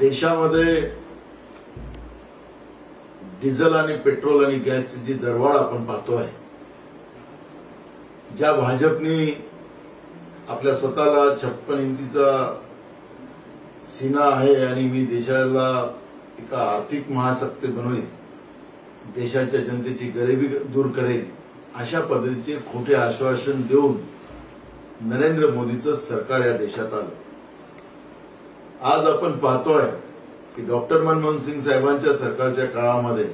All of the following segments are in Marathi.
देशामध्ये डिझेल आणि पेट्रोल आणि गॅसची जी दरवाढ आपण पाहतोय ज्या भाजपनी आपल्या स्वतःला छप्पन इंचीचा सीना आहे आणि मी देशाला एका आर्थिक महासत्ते बनवेल देशाच्या जनतेची गरिबी दूर करेल अशा पद्धतीचे खोटे आश्वासन देऊन नरेंद्र मोदीचं सरकार या देशात आलं. आज आपण पाहतोय की डॉक्टर मनमोहन सिंग साहेबांच्या सरकारच्या काळामध्ये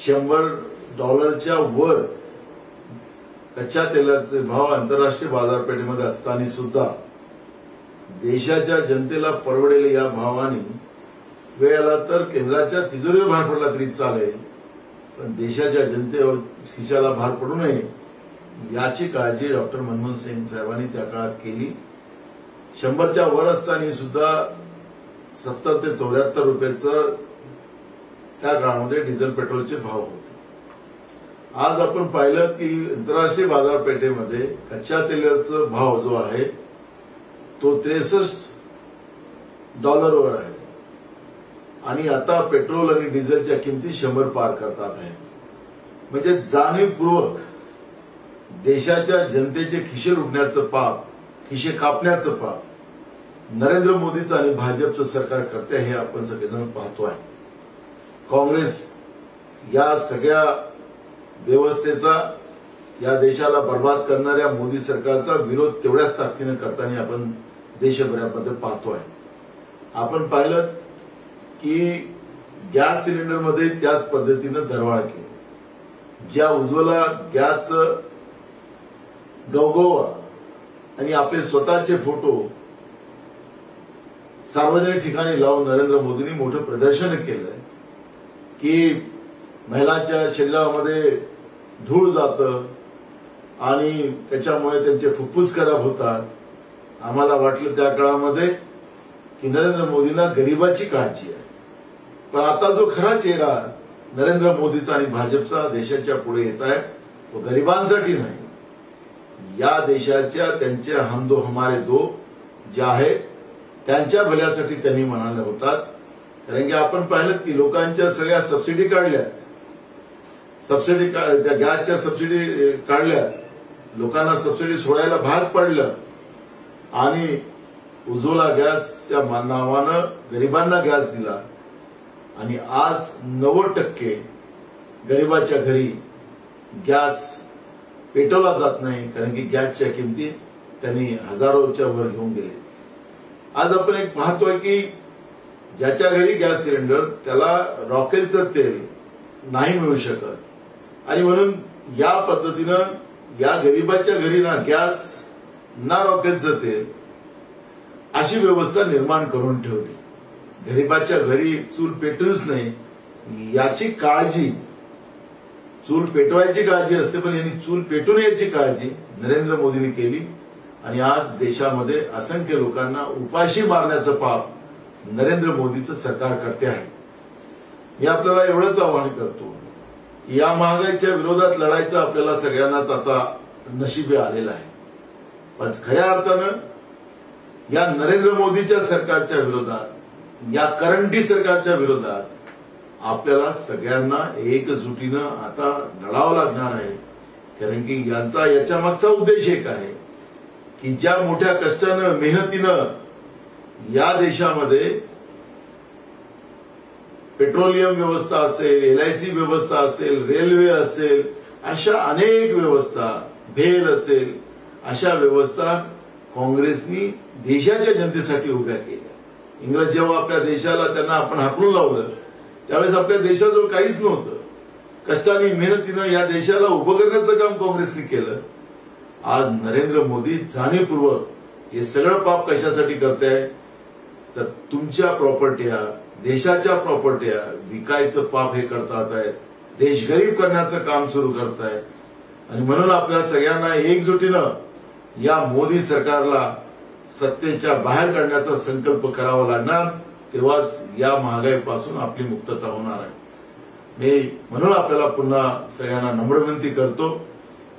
शंभर डॉलरच्या वर कच्च्या तेलाचे भाव आंतरराष्ट्रीय बाजारपेठेमध्ये असताना सुद्धा देशाच्या जनतेला परवडेल या भावाने वेळ आला तर केंद्राच्या तिजोरीवर भार पडला तरी चालेल पण देशाच्या जनतेवर खिशाला भार पडू नये याची काळजी डॉक्टर मनमोहन सिंग साहेबांनी त्या काळात केली. शंभरच्या वर असताना सुद्धा सत्तर ते चौऱ्याहत्तर रुपयाचं त्या काळामध्ये डिझेल पेट्रोलचे भाव होते. आज आपण पाहिलं की आंतरराष्ट्रीय बाजारपेठेमध्ये कच्च्या तेलाचा भाव जो आहे तो त्रेसष्ट डॉलरवर आहे. आणि आता पेट्रोल आणि डिझेलच्या किमती शंभर पार करतात आहेत. म्हणजे जाणीवपूर्वक देशाच्या जनतेचे खिशे उठण्याचं पाप खिशे कापण्याचं पाप. नरेंद्र मोदीचं आणि भाजपचं सरकार करते हे आपण सगळेजण पाहतो आहे. काँग्रेस या सगळ्या व्यवस्थेचा या देशाला बर्बाद करणाऱ्या मोदी सरकारचा विरोध तेवढ्याच ताकदीनं करताना आपण देशभराबद्दल आहे. आपण पाहिलं की गॅस सिलेंडरमध्ये त्याच पद्धतीनं दरवाढ केली. ज्या उज्ज्वला गॅसचं गवगवा आणि आपले स्वतःचे फोटो सार्वजनिक ठिकाणी लावून नरेंद्र मोदींनी मोठं प्रदर्शन केलंय की महिलांच्या शरीरामध्ये धूळ जातं आणि त्याच्यामुळे त्यांचे फुफ्फुस खराब होतात. आम्हाला वाटलं त्या काळामध्ये की नरेंद्र मोदींना गरिबाची काळजी आहे. पण आता जो खरा चेहरा नरेंद्र मोदीचा आणि भाजपचा देशाच्या पुढे येत आहे तो गरिबांसाठी नाही. या देशाच्या त्यांचे हम दो हमारे दो जे आहेत त्यांच्या भल्यासाठी त्यांनी म्हणाले होतात. कारण की आपण पाहिलं की लोकांच्या सगळ्या सबसिडी काढल्यात. सबसिडी त्या गॅसच्या सबसिडी काढल्यात. लोकांना सबसिडी सोडायला भाग पडलं. आणि उज्ज्वला गॅसच्या नावानं गरिबांना गॅस दिला. आणि आज नव्वद टक्के गरिबाच्या घरी गॅस पेटवला जात नाही कारण की गॅसच्या किमती त्यांनी हजारोच्या वर घेऊन गेले. आज आपण एक पाहतोय की ज्याच्या घरी गॅस सिलेंडर त्याला रॉकेलचं तेल नाही मिळू शकत. आणि म्हणून या पद्धतीनं या गरिबाच्या घरी ना गॅस ना रॉकेलचं तेल अशी व्यवस्था निर्माण करून ठेवली. गरिबाच्या घरी चूल पेटूच नाही. याची काळजी चूल पेटवायची काळजी असते पण यांनी चूल पेटून यायची काळजी नरेंद्र मोदींनी केली. आणि आज देशामध्ये असंख्य लोकांना उपाशी मारण्याचं पाप नरेंद्र मोदीचं सरकार करते आहे. मी आपल्याला एवढंच आवाहन करतो की या महागाईच्या विरोधात लढायचं आपल्याला सगळ्यांनाच आता नशिबी आलेलं आहे. पण खऱ्या अर्थानं या नरेंद्र मोदीच्या सरकारच्या विरोधात या करंटी सरकारच्या विरोधात आपल्याला सगळ्यांना एकजुटीनं आता लढावं लागणार आहे. कारण की यांचा याच्या मागचा उद्देश एक आहे की ज्या मोठ्या कष्टानं मेहनतीनं या देशामध्ये पेट्रोलियम व्यवस्था असेल एलआयसी व्यवस्था असेल रेल्वे असेल अशा अनेक व्यवस्था भेल असेल अशा व्यवस्था काँग्रेसनी देशाच्या जनतेसाठी उभ्या केल्या. इंग्रज जेव्हा आपल्या देशाला त्यांना आपण हाकलून लावलं त्यावेळेस आपल्या देशाजवळ काहीच नव्हतं. कष्टाने मेहनतीनं या देशाला उभं करण्याचं काम काँग्रेसने केलं. आज नरेंद्र मोदी जाणीवपूर्वक हे सगळं पाप कशासाठी करताय? तर तुमच्या प्रॉपर्ट्या देशाच्या प्रॉपर्ट्या विकायचं पाप हे करतात. आहेत देश गरीब करण्याचं काम सुरू करतायत आणि म्हणून आपल्या सगळ्यांना एकजुटीनं या मोदी सरकारला सत्तेच्या बाहेर काढण्याचा संकल्प करावा लागणार. तेव्हाच या महागाईपासून आपली मुक्तता होणार आहे. मी म्हणून आपल्याला पुन्हा सगळ्यांना नम्र विनंती करतो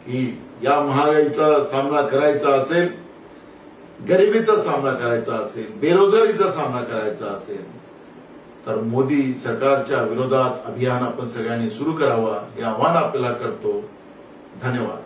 की या महागाईचा सामना करायचा असेल गरिबीचा सामना करायचा असेल बेरोजगारीचा सामना करायचा असेल तर मोदी सरकारच्या विरोधात अभियान आपण सगळ्यांनी सुरू करावा हे आव्हान आपल्याला करतो. धन्यवाद.